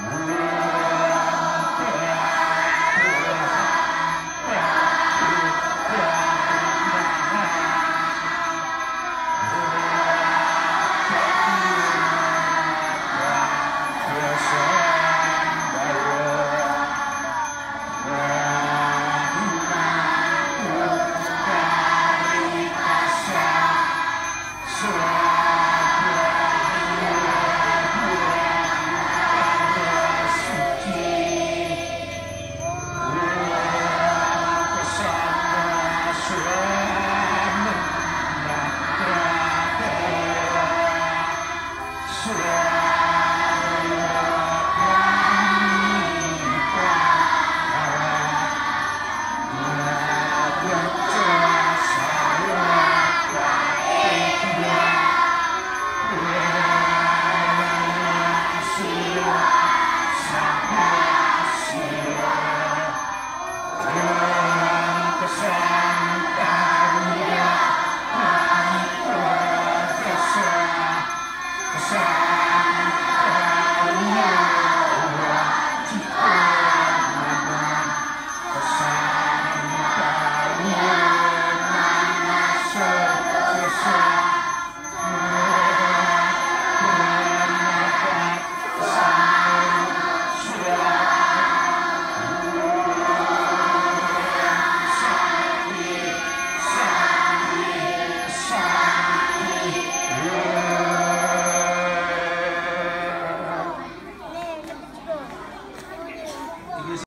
Side.